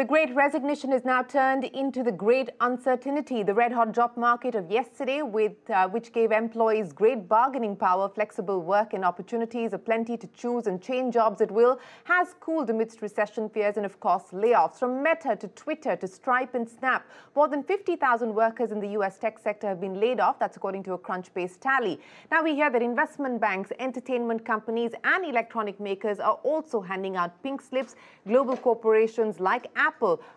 The great resignation has now turned into the great uncertainty. The red hot job market of yesterday, with, uh, which gave employees great bargaining power, flexible work and opportunities, aplenty to choose and change jobs at will, has cooled amidst recession fears and, of course, layoffs. From Meta to Twitter to Stripe and Snap, more than 50,000 workers in the U.S. tech sector have been laid off. That's according to a Crunchbase tally. Now we hear that investment banks, entertainment companies, and electronic makers are also handing out pink slips. Global corporations like Apple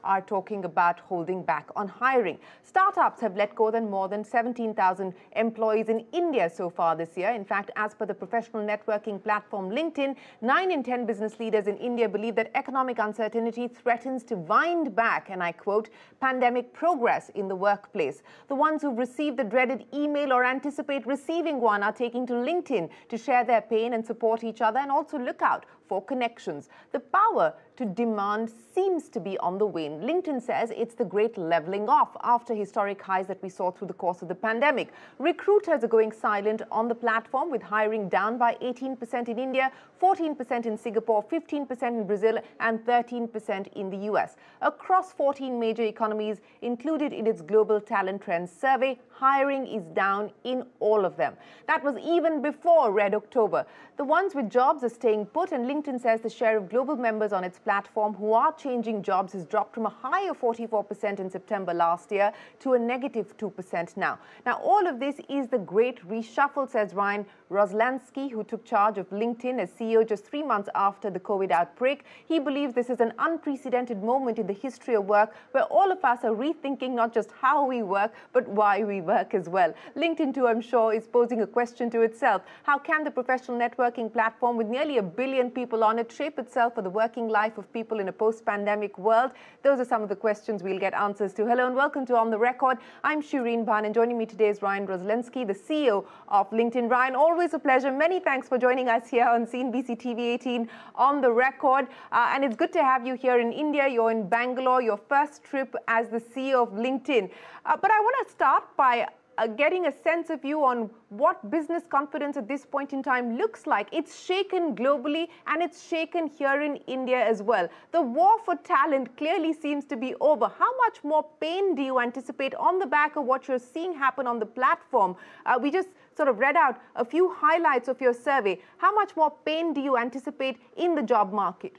are talking about holding back on hiring. Startups have let go than more than 17,000 employees in India so far this year. In fact, as per the professional networking platform LinkedIn, 9 in 10 business leaders in India believe that economic uncertainty threatens to wind back, and I quote, pandemic progress in the workplace. The ones who've received the dreaded email or anticipate receiving one are taking to LinkedIn to share their pain and support each other and also look out for connections. The power to demand seems to be on the wane. LinkedIn says it's the great leveling off after historic highs that we saw through the course of the pandemic. Recruiters are going silent on the platform with hiring down by 18% in India, 14% in Singapore, 15% in Brazil, and 13% in the US. Across 14 major economies included in its Global Talent Trends survey, hiring is down in all of them. That was even before Red October. The ones with jobs are staying put, and LinkedIn says the share of global members on its platform who are changing jobs has dropped from a high of 44% in September last year to a negative 2% now. Now, all of this is the great reshuffle, says Ryan Roslansky, who took charge of LinkedIn as CEO just three months after the COVID outbreak. He believes this is an unprecedented moment in the history of work where all of us are rethinking not just how we work, but why we work as well. LinkedIn, too, I'm sure, is posing a question to itself. How can the professional networking platform with nearly a billion people on it shape itself for the working life of people in a post-pandemic world? Those are some of the questions we'll get answers to. Hello and welcome to On the Record. I'm Shereen Bhan and joining me today is Ryan Roslansky, the CEO of LinkedIn. Ryan, always a pleasure. Many thanks for joining us here on CNBC TV 18 On the Record. Uh, and it's good to have you here in India. You're in Bangalore, your first trip as the CEO of LinkedIn. Uh, but I want to start by uh, getting a sense of you on what business confidence at this point in time looks like. It's shaken globally and it's shaken here in India as well. The war for talent clearly seems to be over. How much more pain do you anticipate on the back of what you're seeing happen on the platform? Uh, we just sort of read out a few highlights of your survey. How much more pain do you anticipate in the job market?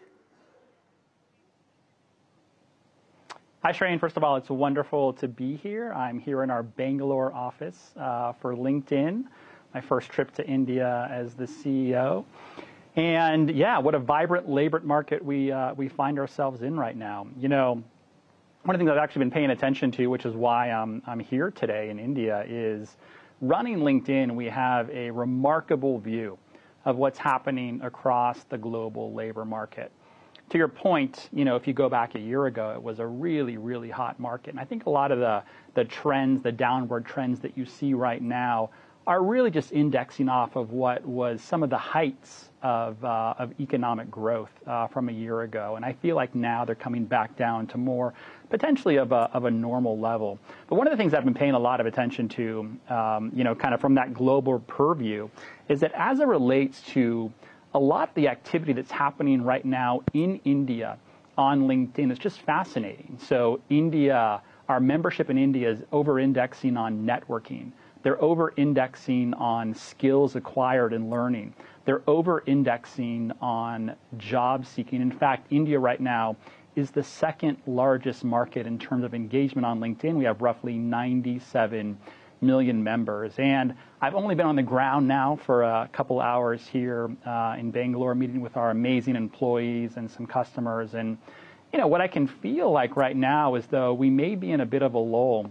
Hi, Shereen. First of all, it's wonderful to be here. I'm here in our Bangalore office uh, for LinkedIn, my first trip to India as the CEO. And yeah, what a vibrant labor market we, uh, we find ourselves in right now. You know, one of the things I've actually been paying attention to, which is why I'm, I'm here today in India, is running LinkedIn, we have a remarkable view of what's happening across the global labor market to your point, you know, if you go back a year ago, it was a really, really hot market. And I think a lot of the, the trends, the downward trends that you see right now are really just indexing off of what was some of the heights of, uh, of economic growth uh, from a year ago. And I feel like now they're coming back down to more potentially of a, of a normal level. But one of the things I've been paying a lot of attention to, um, you know, kind of from that global purview, is that as it relates to a lot of the activity that's happening right now in India on LinkedIn is just fascinating. So India, our membership in India is over-indexing on networking. They're over-indexing on skills acquired and learning. They're over-indexing on job seeking. In fact, India right now is the second largest market in terms of engagement on LinkedIn. We have roughly 97 million members. And I've only been on the ground now for a couple hours here uh, in Bangalore, meeting with our amazing employees and some customers. And, you know, what I can feel like right now is though we may be in a bit of a lull.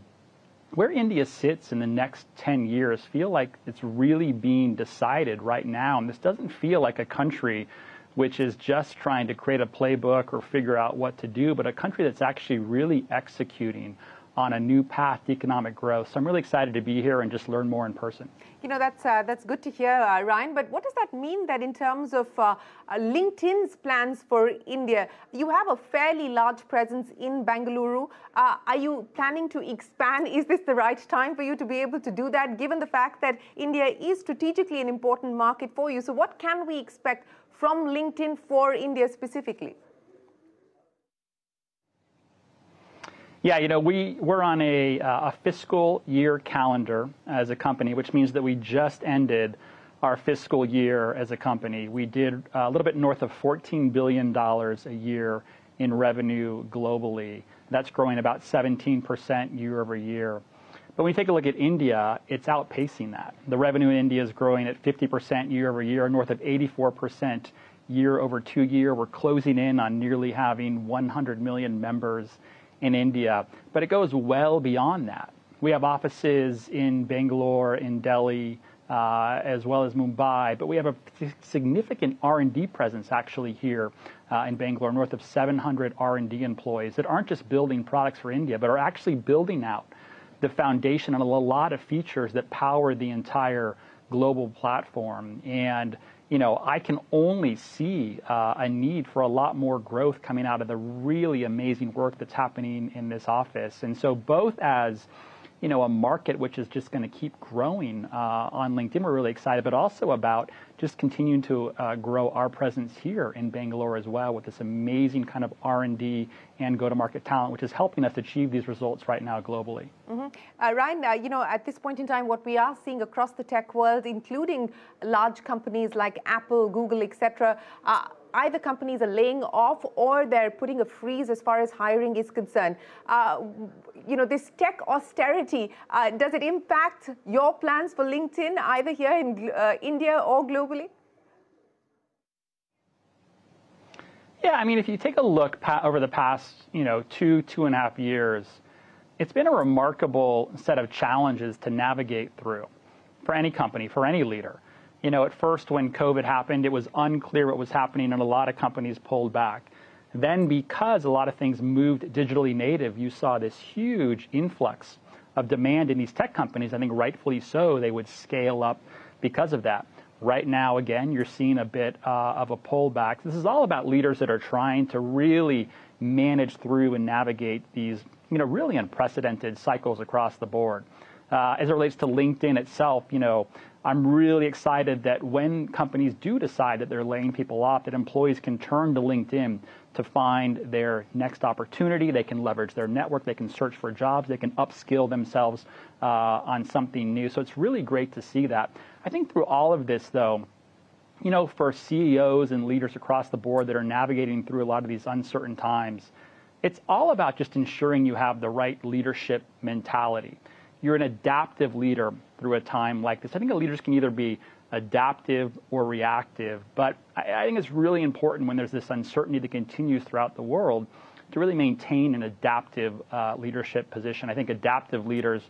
Where India sits in the next 10 years feel like it's really being decided right now. And this doesn't feel like a country which is just trying to create a playbook or figure out what to do, but a country that's actually really executing on a new path to economic growth. So I'm really excited to be here and just learn more in person. You know, that's, uh, that's good to hear, uh, Ryan. But what does that mean that in terms of uh, uh, LinkedIn's plans for India? You have a fairly large presence in Bangalore. Uh, are you planning to expand? Is this the right time for you to be able to do that, given the fact that India is strategically an important market for you? So what can we expect from LinkedIn for India specifically? Yeah, you know, we, we're on a, uh, a fiscal year calendar as a company, which means that we just ended our fiscal year as a company. We did a little bit north of $14 billion a year in revenue globally. That's growing about 17% year over year. But when you take a look at India, it's outpacing that. The revenue in India is growing at 50% year over year, north of 84% year over two year. We're closing in on nearly having 100 million members in India, but it goes well beyond that. We have offices in Bangalore, in Delhi, uh, as well as Mumbai, but we have a significant R&D presence actually here uh, in Bangalore, north of 700 R&D employees that aren't just building products for India, but are actually building out the foundation and a lot of features that power the entire global platform. And you know, I can only see uh, a need for a lot more growth coming out of the really amazing work that's happening in this office. And so, both as you know, a market which is just going to keep growing uh, on LinkedIn. We're really excited, but also about just continuing to uh, grow our presence here in Bangalore as well with this amazing kind of R&D and go-to-market talent, which is helping us achieve these results right now globally. Mm-hmm. Uh, Ryan, uh, you know, at this point in time, what we are seeing across the tech world, including large companies like Apple, Google, etc., either companies are laying off or they're putting a freeze as far as hiring is concerned. Uh, you know, this tech austerity, uh, does it impact your plans for LinkedIn either here in uh, India or globally? Yeah, I mean, if you take a look over the past, you know, two, two and a half years, it's been a remarkable set of challenges to navigate through for any company, for any leader. You know, at first when COVID happened, it was unclear what was happening and a lot of companies pulled back. Then because a lot of things moved digitally native, you saw this huge influx of demand in these tech companies. I think rightfully so, they would scale up because of that. Right now, again, you're seeing a bit uh, of a pullback. This is all about leaders that are trying to really manage through and navigate these, you know, really unprecedented cycles across the board. Uh, as it relates to LinkedIn itself, you know, I'm really excited that when companies do decide that they're laying people off, that employees can turn to LinkedIn to find their next opportunity. They can leverage their network. They can search for jobs. They can upskill themselves uh, on something new. So it's really great to see that. I think through all of this, though, you know, for CEOs and leaders across the board that are navigating through a lot of these uncertain times, it's all about just ensuring you have the right leadership mentality you're an adaptive leader through a time like this. I think leaders can either be adaptive or reactive, but I, I think it's really important when there's this uncertainty that continues throughout the world to really maintain an adaptive uh, leadership position. I think adaptive leaders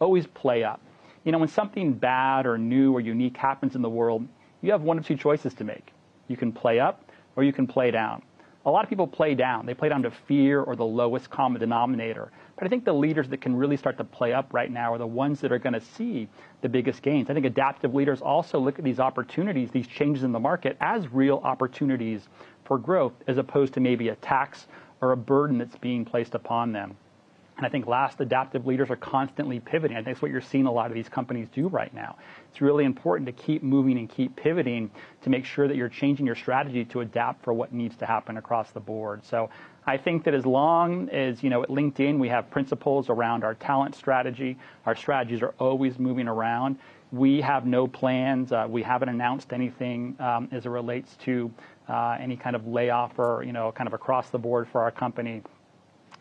always play up. You know, when something bad or new or unique happens in the world, you have one of two choices to make. You can play up or you can play down. A lot of people play down. They play down to fear or the lowest common denominator. But I think the leaders that can really start to play up right now are the ones that are going to see the biggest gains. I think adaptive leaders also look at these opportunities, these changes in the market, as real opportunities for growth, as opposed to maybe a tax or a burden that's being placed upon them. And I think last, adaptive leaders are constantly pivoting. I think that's what you're seeing a lot of these companies do right now. It's really important to keep moving and keep pivoting to make sure that you're changing your strategy to adapt for what needs to happen across the board. So I think that as long as, you know, at LinkedIn we have principles around our talent strategy, our strategies are always moving around. We have no plans. Uh, we haven't announced anything um, as it relates to uh, any kind of layoff or, you know, kind of across the board for our company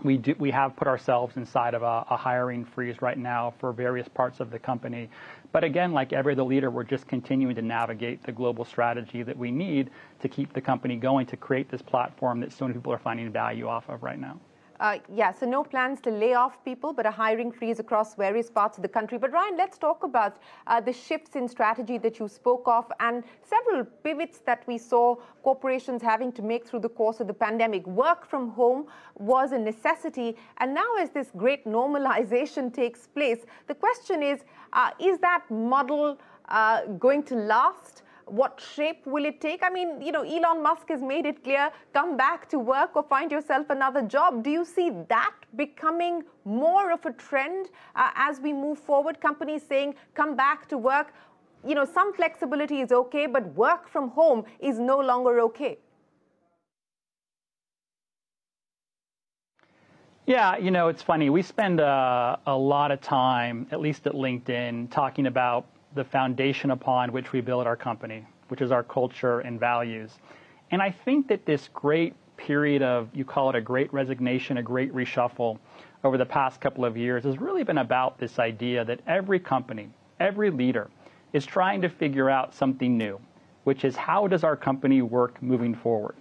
we do, we have put ourselves inside of a, a, hiring freeze right now for various parts of the company. But again, like every other leader, we're just continuing to navigate the global strategy that we need to keep the company going to create this platform that so many people are finding value off of right now. Uh, yeah, so no plans to lay off people, but a hiring freeze across various parts of the country. But Ryan, let's talk about uh, the shifts in strategy that you spoke of and several pivots that we saw corporations having to make through the course of the pandemic. Work from home was a necessity, and now as this great normalization takes place, the question is, uh, is that model uh, going to last? What shape will it take? I mean, you know, Elon Musk has made it clear come back to work or find yourself another job. Do you see that becoming more of a trend uh, as we move forward? Companies saying come back to work. You know, some flexibility is okay, but work from home is no longer okay. Yeah, you know, it's funny. We spend uh, a lot of time, at least at LinkedIn, talking about the foundation upon which we build our company, which is our culture and values. And I think that this great period of, you call it a great resignation, a great reshuffle over the past couple of years has really been about this idea that every company, every leader is trying to figure out something new, which is how does our company work moving forward?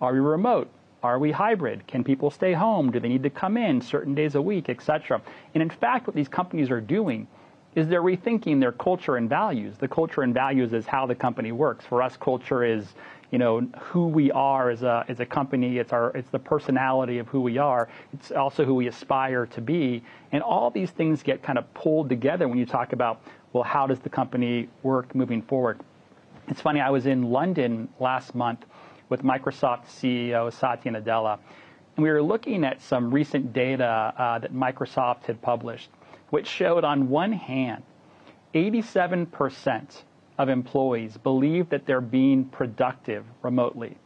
Are we remote? Are we hybrid? Can people stay home? Do they need to come in certain days a week, etc.? And in fact, what these companies are doing is they're rethinking their culture and values. The culture and values is how the company works. For us, culture is, you know, who we are as a as a company. It's our it's the personality of who we are. It's also who we aspire to be. And all these things get kind of pulled together when you talk about well, how does the company work moving forward? It's funny. I was in London last month with Microsoft CEO Satya Nadella. And we were looking at some recent data uh, that Microsoft had published, which showed on one hand, 87% of employees believe that they're being productive remotely.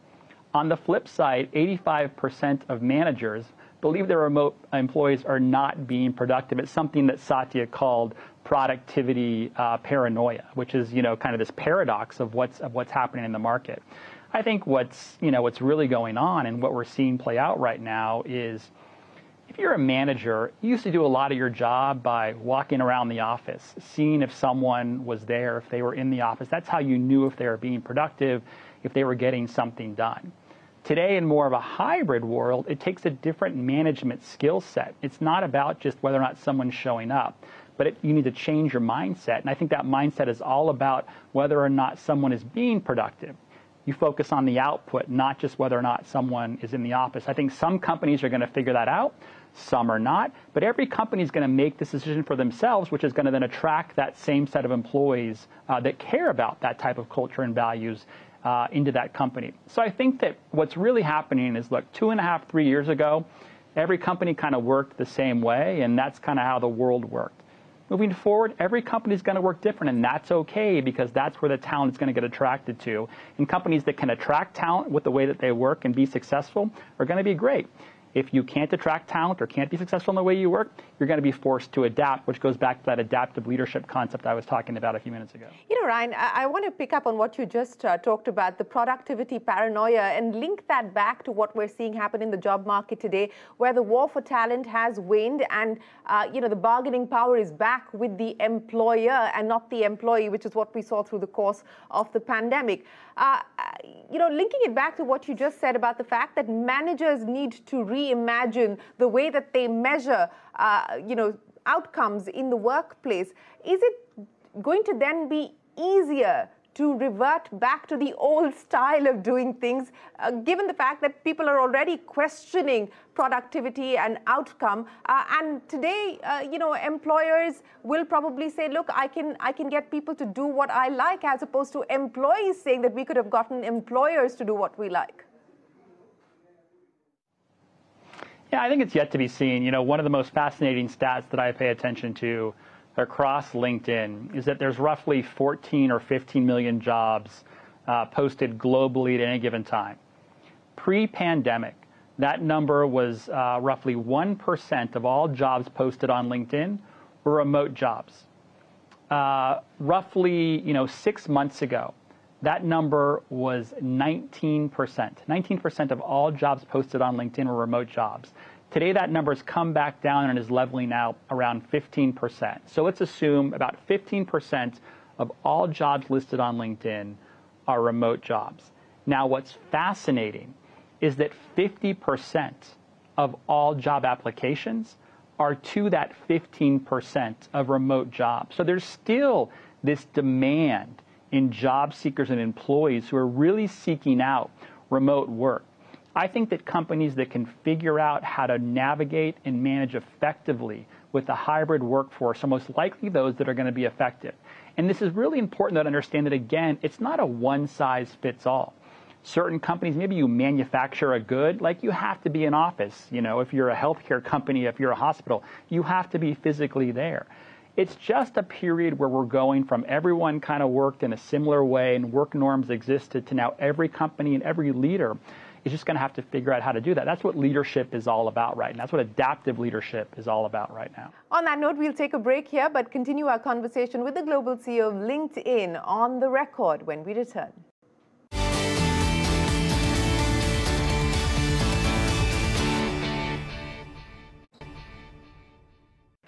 On the flip side, 85% of managers believe their remote employees are not being productive. It's something that Satya called productivity uh, paranoia, which is you know kind of this paradox of what's of what's happening in the market. I think what's you know what's really going on and what we're seeing play out right now is if you're a manager, you used to do a lot of your job by walking around the office, seeing if someone was there, if they were in the office. That's how you knew if they were being productive, if they were getting something done. Today, in more of a hybrid world, it takes a different management skill set. It's not about just whether or not someone's showing up, but it, you need to change your mindset. And I think that mindset is all about whether or not someone is being productive you focus on the output, not just whether or not someone is in the office. I think some companies are going to figure that out, some are not, but every company is going to make this decision for themselves, which is going to then attract that same set of employees uh, that care about that type of culture and values uh, into that company. So I think that what's really happening is look, two and a half, three years ago, every company kind of worked the same way, and that's kind of how the world worked. Moving forward, every company is going to work different, and that's okay because that's where the talent is going to get attracted to. And companies that can attract talent with the way that they work and be successful are going to be great. If you can't attract talent or can't be successful in the way you work, you're going to be forced to adapt, which goes back to that adaptive leadership concept I was talking about a few minutes ago. You know, Ryan, I, I want to pick up on what you just uh, talked about the productivity paranoia and link that back to what we're seeing happen in the job market today, where the war for talent has waned and, uh, you know, the bargaining power is back with the employer and not the employee, which is what we saw through the course of the pandemic. Uh, uh you know, linking it back to what you just said about the fact that managers need to reimagine the way that they measure, uh, you know, outcomes in the workplace. Is it going to then be easier to revert back to the old style of doing things, uh, given the fact that people are already questioning productivity and outcome. Uh, and today, uh, you know, employers will probably say, look, I can, I can get people to do what I like, as opposed to employees saying that we could have gotten employers to do what we like. Yeah, I think it's yet to be seen. You know, one of the most fascinating stats that I pay attention to across LinkedIn is that there's roughly 14 or 15 million jobs uh, posted globally at any given time. Pre pandemic, that number was uh, roughly 1% of all jobs posted on LinkedIn were remote jobs. Uh, roughly, you know, six months ago, that number was 19%. 19% of all jobs posted on LinkedIn were remote jobs. Today, that number has come back down and is leveling out around 15%. So let's assume about 15% of all jobs listed on LinkedIn are remote jobs. Now, what's fascinating is that 50% of all job applications are to that 15% of remote jobs. So there's still this demand in job seekers and employees who are really seeking out remote work. I think that companies that can figure out how to navigate and manage effectively with the hybrid workforce are most likely those that are going to be effective. And this is really important to understand that, again, it's not a one size fits all. Certain companies, maybe you manufacture a good, like you have to be in office. You know, if you're a healthcare company, if you're a hospital, you have to be physically there. It's just a period where we're going from everyone kind of worked in a similar way and work norms existed to now every company and every leader is just going to have to figure out how to do that. That's what leadership is all about right now. That's what adaptive leadership is all about right now. On that note, we'll take a break here, but continue our conversation with the global CEO of LinkedIn on the record when we return.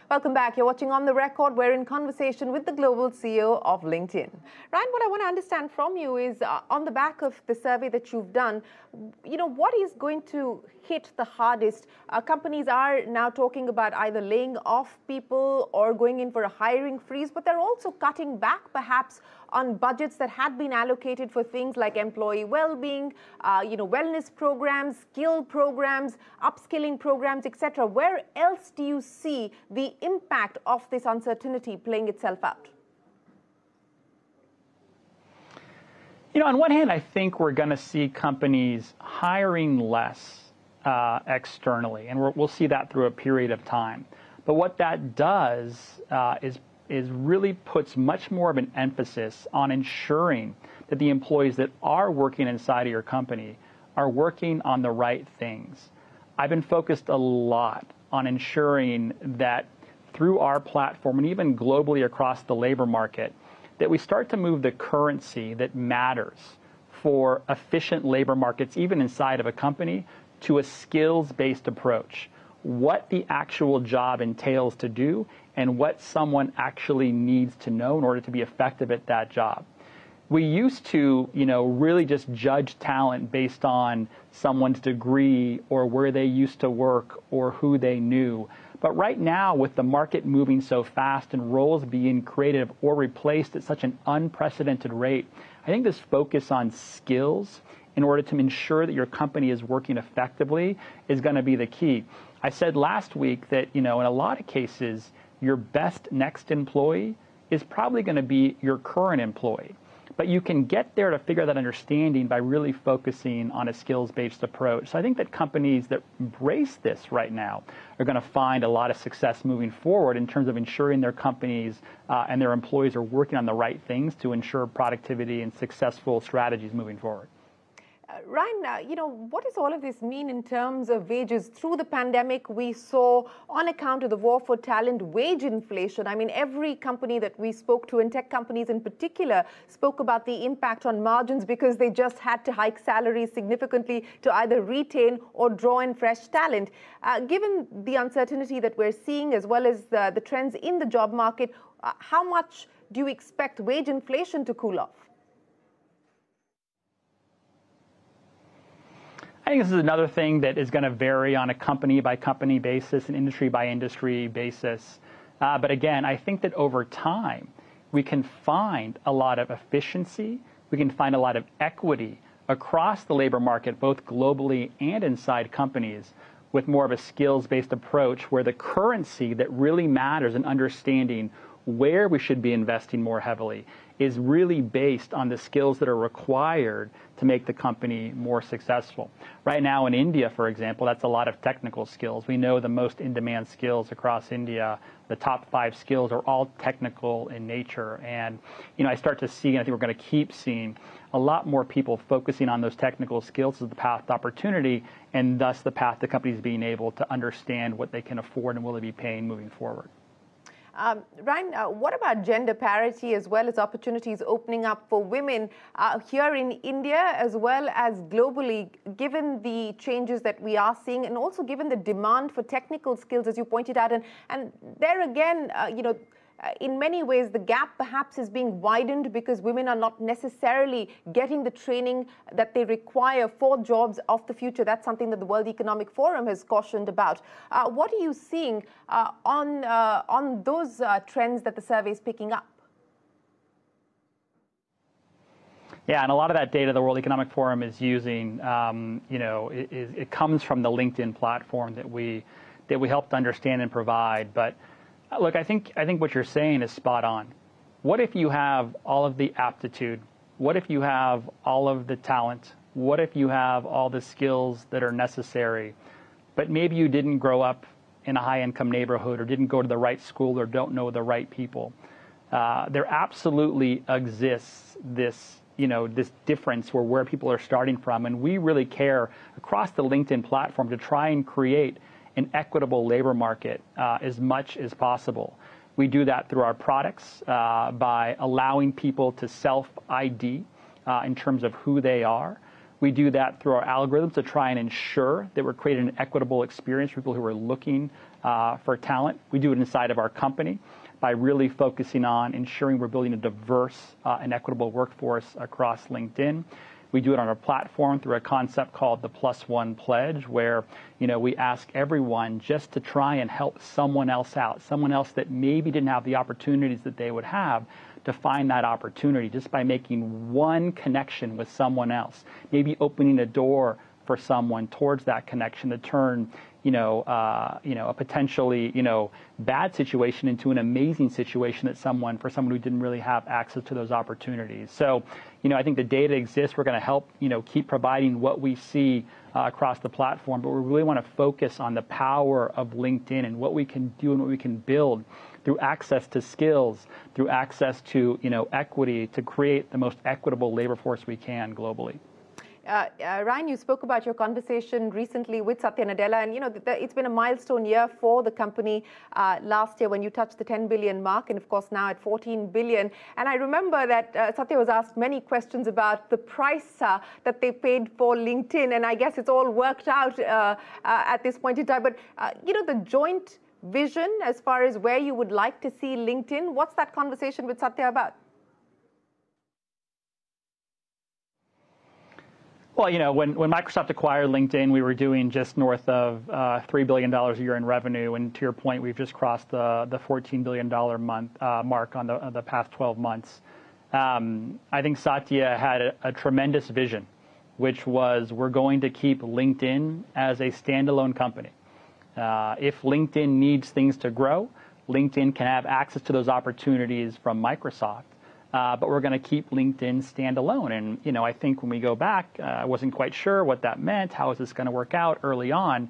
Welcome back. You're watching On the Record. We're in conversation with the global CEO of LinkedIn. Ryan, what I want to understand from you is uh, on the back of the survey that you've done, you know, what is going to hit the hardest? Uh, companies are now talking about either laying off people or going in for a hiring freeze, but they're also cutting back perhaps on budgets that had been allocated for things like employee well-being, uh, you know, wellness programs, skill programs, upskilling programs, etc. Where else do you see the impact of this uncertainty playing itself out? You know, on one hand, I think we're going to see companies hiring less uh, externally, and we'll see that through a period of time. But what that does uh, is is really puts much more of an emphasis on ensuring that the employees that are working inside of your company are working on the right things. I've been focused a lot on ensuring that through our platform and even globally across the labor market, that we start to move the currency that matters for efficient labor markets, even inside of a company, to a skills based approach. What the actual job entails to do and what someone actually needs to know in order to be effective at that job. We used to, you know, really just judge talent based on someone's degree or where they used to work or who they knew. But right now, with the market moving so fast and roles being created or replaced at such an unprecedented rate, I think this focus on skills in order to ensure that your company is working effectively is going to be the key. I said last week that, you know, in a lot of cases, your best next employee is probably going to be your current employee. But you can get there to figure that understanding by really focusing on a skills based approach. So I think that companies that embrace this right now are going to find a lot of success moving forward in terms of ensuring their companies uh, and their employees are working on the right things to ensure productivity and successful strategies moving forward. Uh, Ryan, uh, you know, what does all of this mean in terms of wages? Through the pandemic, we saw, on account of the war for talent, wage inflation. I mean, every company that we spoke to, and tech companies in particular, spoke about the impact on margins because they just had to hike salaries significantly to either retain or draw in fresh talent. Uh, given the uncertainty that we're seeing, as well as the, the trends in the job market, uh, how much do you expect wage inflation to cool off? I think this is another thing that is going to vary on a company by company basis, an industry by industry basis. Uh, but again, I think that over time, we can find a lot of efficiency, we can find a lot of equity across the labor market, both globally and inside companies, with more of a skills based approach where the currency that really matters in understanding where we should be investing more heavily is really based on the skills that are required to make the company more successful. Right now in India, for example, that's a lot of technical skills. We know the most in demand skills across India, the top five skills are all technical in nature. And, you know, I start to see, and I think we're going to keep seeing, a lot more people focusing on those technical skills as the path to opportunity and thus the path to companies being able to understand what they can afford and will they be paying moving forward. Um, Ryan, uh, what about gender parity as well as opportunities opening up for women uh, here in India as well as globally, given the changes that we are seeing and also given the demand for technical skills, as you pointed out? And, and there again, uh, you know, uh, in many ways, the gap perhaps is being widened because women are not necessarily getting the training that they require for jobs of the future. That's something that the World Economic Forum has cautioned about. Uh, what are you seeing uh, on, uh, on those uh, trends that the survey is picking up? Yeah, and a lot of that data the World Economic Forum is using, um, you know, it, it, comes from the LinkedIn platform that we that we helped understand and provide. But Look, I think I think what you're saying is spot on. What if you have all of the aptitude? What if you have all of the talent? What if you have all the skills that are necessary, but maybe you didn't grow up in a high income neighborhood or didn't go to the right school or don't know the right people? Uh, there absolutely exists this you know, this difference or where people are starting from. And we really care across the LinkedIn platform to try and create an equitable labor market uh, as much as possible. We do that through our products uh, by allowing people to self ID uh, in terms of who they are. We do that through our algorithms to try and ensure that we're creating an equitable experience for people who are looking uh, for talent. We do it inside of our company by really focusing on ensuring we're building a diverse uh, and equitable workforce across LinkedIn. We do it on our platform through a concept called the Plus One Pledge, where you know we ask everyone just to try and help someone else out, someone else that maybe didn't have the opportunities that they would have to find that opportunity just by making one connection with someone else, maybe opening a door for someone towards that connection to turn you know, uh, you know, a potentially, you know, bad situation into an amazing situation that someone, for someone who didn't really have access to those opportunities. So, you know, I think the data exists. We're going to help, you know, keep providing what we see uh, across the platform, but we really want to focus on the power of LinkedIn and what we can do and what we can build through access to skills, through access to, you know, equity to create the most equitable labor force we can globally. Uh, uh, Ryan, you spoke about your conversation recently with Satya Nadella, and you know it's been a milestone year for the company. Uh, last year, when you touched the 10 billion mark, and of course now at 14 billion. And I remember that uh, Satya was asked many questions about the price uh, that they paid for LinkedIn, and I guess it's all worked out uh, at this point in time. But you know the joint vision as far as where you would like to see LinkedIn. What's that conversation with Satya about? Well, you know, when, when Microsoft acquired LinkedIn, we were doing just north of uh, $3 billion a year in revenue. And to your point, we've just crossed the, the $14 billion month uh, mark on the, the past 12 months. Um, I think Satya had a, a, tremendous vision, which was we're going to keep LinkedIn as a standalone company. Uh, if LinkedIn needs things to grow, LinkedIn can have access to those opportunities from Microsoft. Uh, but we're going to keep LinkedIn standalone. And you know, I think when we go back, uh, I wasn't quite sure what that meant. How is this going to work out early on?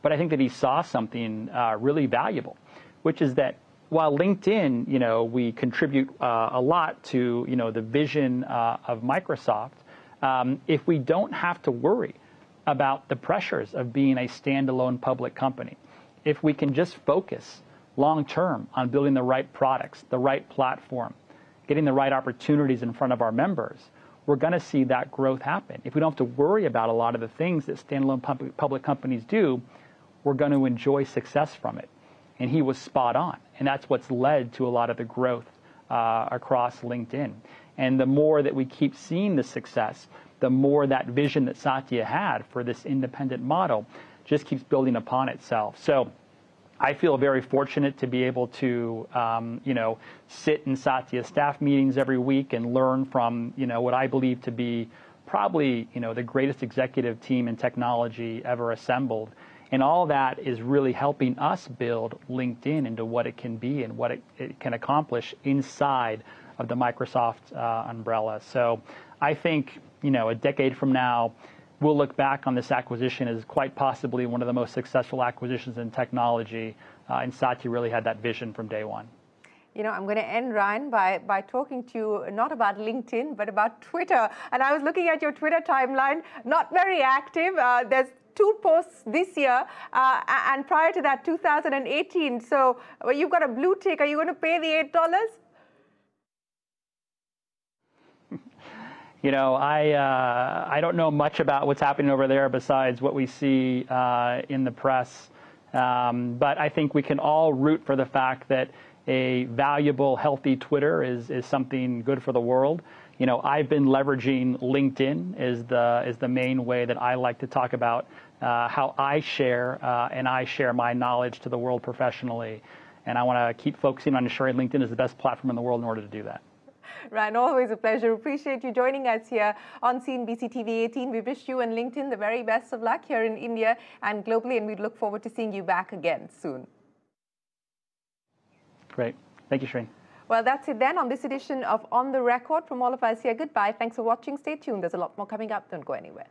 But I think that he saw something uh, really valuable, which is that while LinkedIn, you know, we contribute uh, a lot to you know the vision uh, of Microsoft. Um, if we don't have to worry about the pressures of being a standalone public company, if we can just focus long term on building the right products, the right platform, getting the right opportunities in front of our members, we're going to see that growth happen. If we don't have to worry about a lot of the things that standalone public, companies do, we're going to enjoy success from it. And he was spot on. And that's what's led to a lot of the growth uh, across LinkedIn. And the more that we keep seeing the success, the more that vision that Satya had for this independent model just keeps building upon itself. So I feel very fortunate to be able to, um, you know, sit in Satya staff meetings every week and learn from, you know, what I believe to be probably, you know, the greatest executive team in technology ever assembled. And all that is really helping us build LinkedIn into what it can be and what it, it can accomplish inside of the Microsoft uh, umbrella. So I think, you know, a decade from now, we'll look back on this acquisition as quite possibly one of the most successful acquisitions in technology. Uh, and Satya really had that vision from day one. You know, I'm going to end, Ryan, by, by talking to you not about LinkedIn, but about Twitter. And I was looking at your Twitter timeline, not very active. Uh, there's two posts this year, uh, and prior to that, 2018. So well, you've got a blue tick. Are you going to pay the $8? You know, I uh, I don't know much about what's happening over there besides what we see uh, in the press. Um, but I think we can all root for the fact that a valuable, healthy Twitter is is something good for the world. You know, I've been leveraging LinkedIn as the is the main way that I like to talk about uh, how I share uh, and I share my knowledge to the world professionally. And I want to keep focusing on ensuring LinkedIn is the best platform in the world in order to do that. Ryan, always a pleasure. Appreciate you joining us here on CNBC TV 18. We wish you and LinkedIn the very best of luck here in India and globally, and we look forward to seeing you back again soon. Great. Thank you, Shereen. Well, that's it then on this edition of On the Record. From all of us here, goodbye. Thanks for watching. Stay tuned. There's a lot more coming up. Don't go anywhere.